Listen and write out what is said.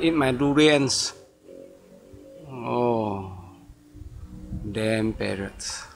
Eat my durians. Oh, damn parrots.